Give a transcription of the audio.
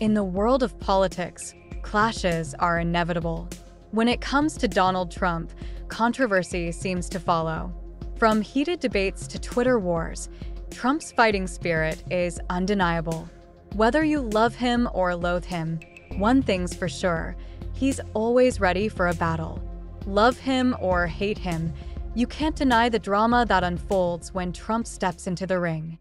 In the world of politics, clashes are inevitable. When it comes to Donald Trump, controversy seems to follow. From heated debates to Twitter wars, Trump's fighting spirit is undeniable. Whether you love him or loathe him, one thing's for sure he's always ready for a battle. Love him or hate him, you can't deny the drama that unfolds when Trump steps into the ring.